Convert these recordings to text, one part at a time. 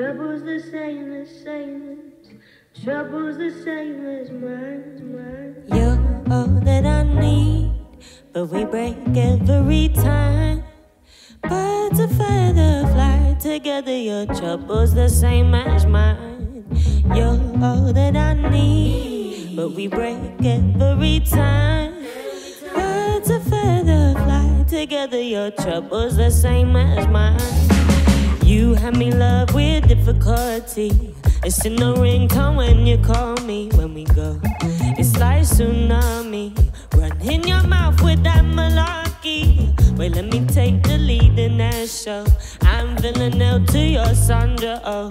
Trouble's the same as same Trouble's the same as mine, mine. You're all that I need, but we break every time. Birds of feather fly together. Your trouble's the same as mine. You're all that I need, but we break every time. Birds of feather fly together. Your trouble's the same as mine. You have me love with difficulty. It's in the ringtone when you call me. When we go, it's like tsunami. Run in your mouth with that malarkey. Wait, let me take the lead in that show. I'm Villanelle to your Sandra Oh.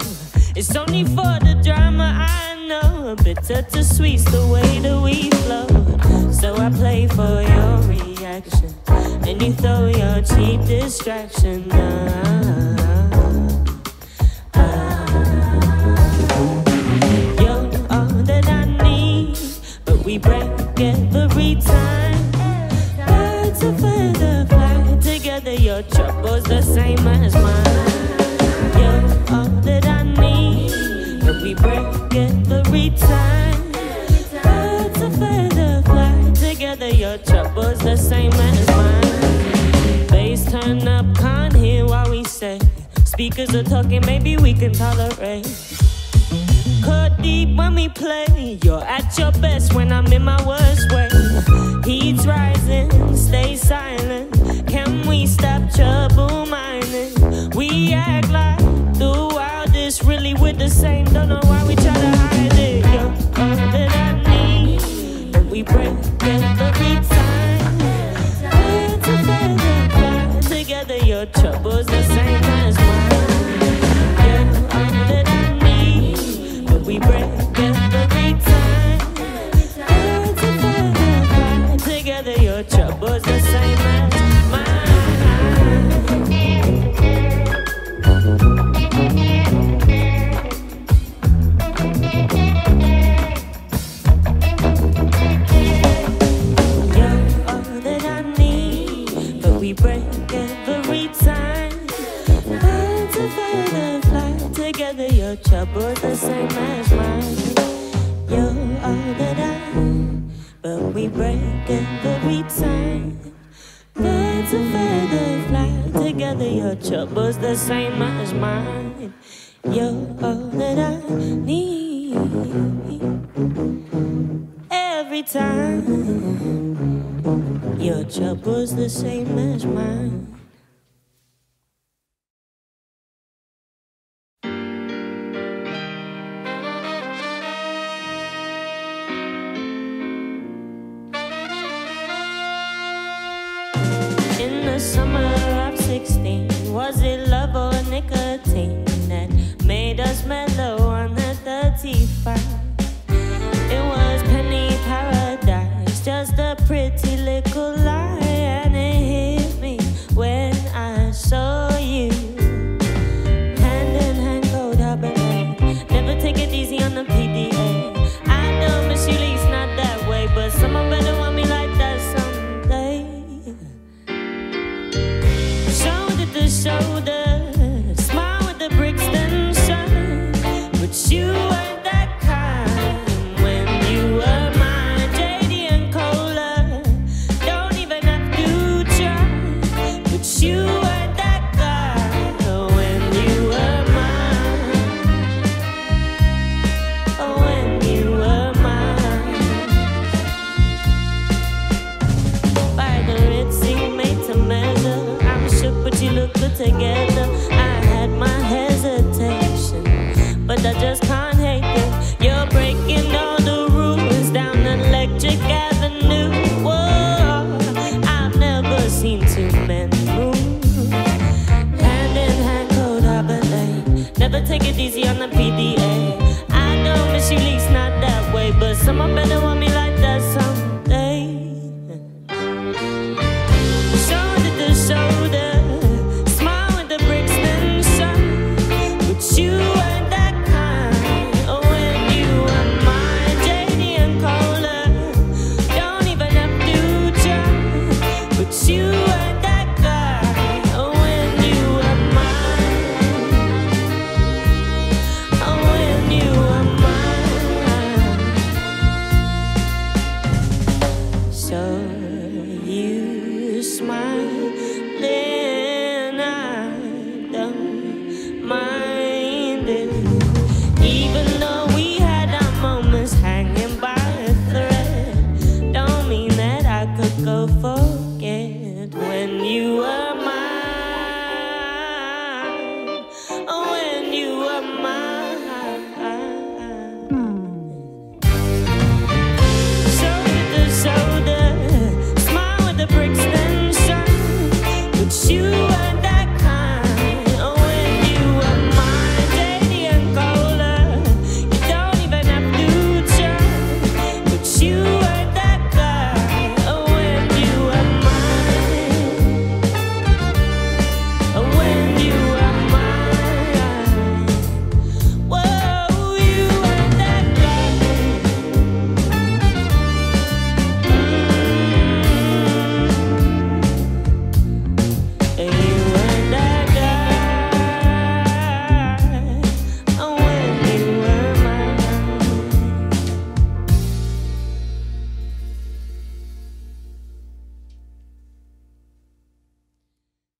It's only for the drama, I know. Bitter to sweet's the way that we flow. So I play for your reaction. And you throw your cheap distraction. Ah. Speakers are talking, maybe we break it, the retine flag. Together, your troubles the same as mine. Face turn up, can tolerate. Cut deep when we play. You're at your best when I'm in my worst way. We break every time. Birds of feather fly together. Your trouble's the same as mine. You're all that I, but we break every time. Birds of feather fly together. Your trouble's the same as mine. You're all that I need every time. Your trouble's the same as mine. In the summer of 16, was it love or nicotine that made us mellow on the 35? It was penny paradise, just a pretty little lie, It easy on the PDA.